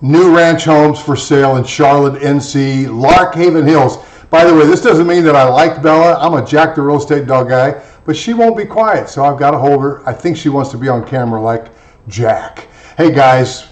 new ranch homes for sale in Charlotte, NC, Larkhaven Hills. By the way, this doesn't mean that I like Bella. I'm a Jack the real estate dog guy, but she won't be quiet, so I've got to hold her. I think she wants to be on camera like Jack. Hey guys,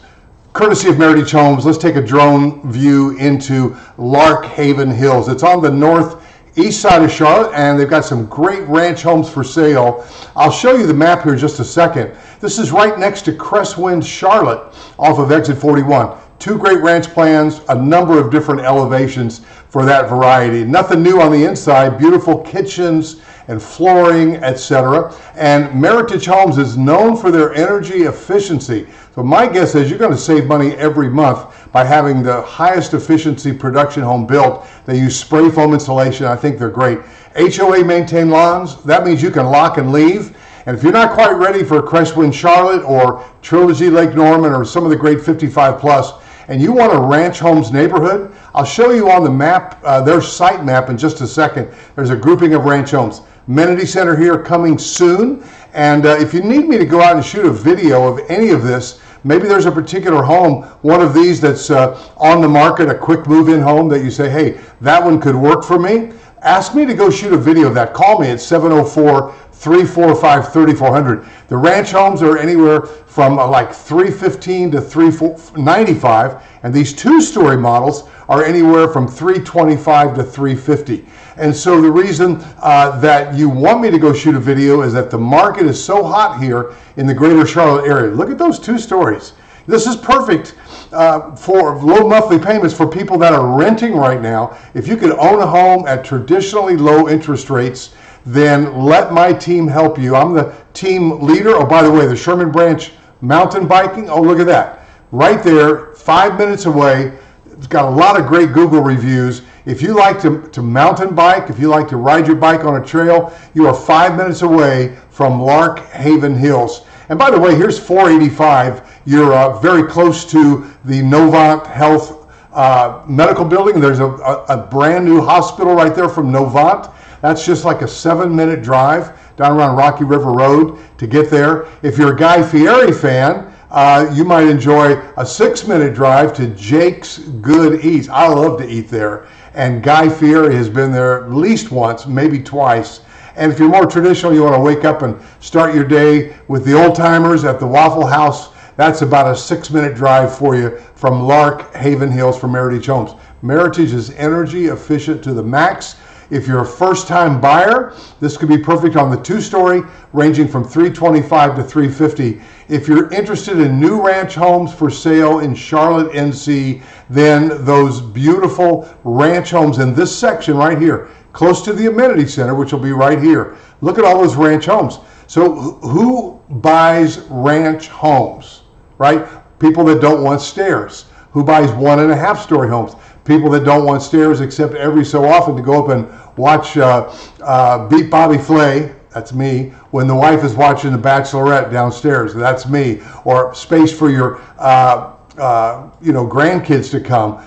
courtesy of Meritage Homes, let's take a drone view into Larkhaven Hills. It's on the north east side of Charlotte, and they've got some great ranch homes for sale. I'll show you the map here in just a second. This is right next to Cresswind, Charlotte, off of exit 41. Two great ranch plans, a number of different elevations for that variety. Nothing new on the inside, beautiful kitchens and flooring, etc. And Meritage Homes is known for their energy efficiency. So my guess is you're going to save money every month by having the highest efficiency production home built. They use spray foam insulation. I think they're great. HOA maintained lawns. That means you can lock and leave. And if you're not quite ready for Cresswind Charlotte or Trilogy Lake Norman or some of the great 55 plus, and you want a ranch homes neighborhood, I'll show you on the map, uh, their site map in just a second. There's a grouping of ranch homes. Amenity Center here coming soon. And uh, if you need me to go out and shoot a video of any of this, maybe there's a particular home, one of these that's uh, on the market, a quick move-in home that you say, hey, that one could work for me. Ask me to go shoot a video of that. Call me at 704 345 3400. The ranch homes are anywhere from uh, like 315 to 395, and these two story models are anywhere from 325 to 350. And so the reason uh, that you want me to go shoot a video is that the market is so hot here in the greater Charlotte area. Look at those two stories. This is perfect uh, for low monthly payments for people that are renting right now. If you could own a home at traditionally low interest rates, then let my team help you. I'm the team leader. Oh, by the way, the Sherman Branch mountain biking. Oh, look at that. Right there, five minutes away. It's got a lot of great Google reviews. If you like to, to mountain bike, if you like to ride your bike on a trail, you are five minutes away from Lark Haven Hills. And by the way, here's 485. You're uh, very close to the Novant Health uh, Medical Building. There's a, a, a brand new hospital right there from Novant. That's just like a seven minute drive down around Rocky River Road to get there. If you're a Guy Fieri fan, uh, you might enjoy a six minute drive to Jake's Good Eats. I love to eat there. And Guy Fieri has been there at least once, maybe twice. And if you're more traditional, you want to wake up and start your day with the old timers at the Waffle House. That's about a six minute drive for you from Larkhaven Hills from Meritage Homes. Meritage is energy efficient to the max. If you're a first time buyer, this could be perfect on the two story, ranging from 325 to 350. If you're interested in new ranch homes for sale in Charlotte, NC, then those beautiful ranch homes in this section right here, close to the amenity center, which will be right here. Look at all those ranch homes. So who buys ranch homes, right? People that don't want stairs. Who buys one and a half story homes? people that don't want stairs except every so often to go up and watch uh, uh, Beat Bobby Flay. That's me. When the wife is watching The Bachelorette downstairs, that's me. Or space for your, uh, uh you know, grandkids to come,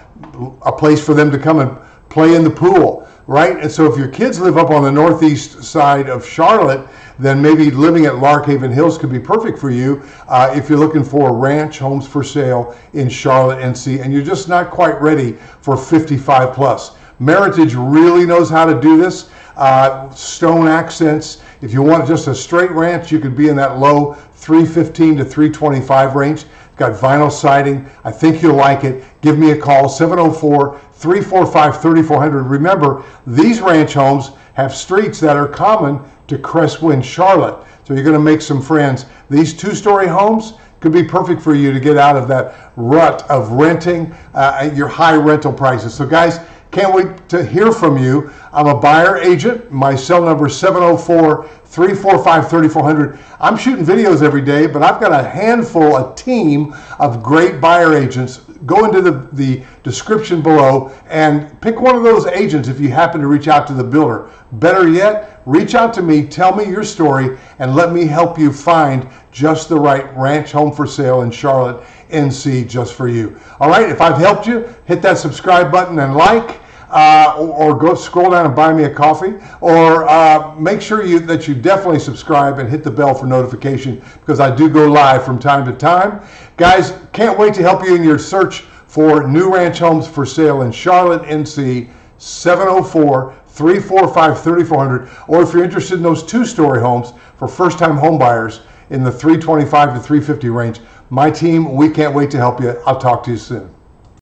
a place for them to come and play in the pool, right? And so if your kids live up on the northeast side of Charlotte, then maybe living at Larkhaven Hills could be perfect for you uh, if you're looking for ranch homes for sale in Charlotte, NC, and you're just not quite ready for 55 plus. Meritage really knows how to do this. Uh, stone accents. If you want just a straight ranch, you could be in that low 315 to 325 range. Got vinyl siding. I think you'll like it. Give me a call 704 345 3400. Remember, these ranch homes have streets that are common to Cresswind, Charlotte. So you're going to make some friends. These two story homes could be perfect for you to get out of that rut of renting uh, at your high rental prices. So, guys, can't wait to hear from you. I'm a buyer agent. My cell number is 704 345 3400. I'm shooting videos every day, but I've got a handful, a team of great buyer agents. Go into the, the description below and pick one of those agents if you happen to reach out to the builder. Better yet, reach out to me, tell me your story, and let me help you find just the right ranch home for sale in Charlotte, NC, just for you. All right, if I've helped you, hit that subscribe button and like. Uh, or, or go scroll down and buy me a coffee, or uh, make sure you that you definitely subscribe and hit the bell for notification because I do go live from time to time. Guys, can't wait to help you in your search for new ranch homes for sale in Charlotte, NC 704 345 3400, or if you're interested in those two story homes for first time homebuyers in the 325 to 350 range. My team, we can't wait to help you. I'll talk to you soon.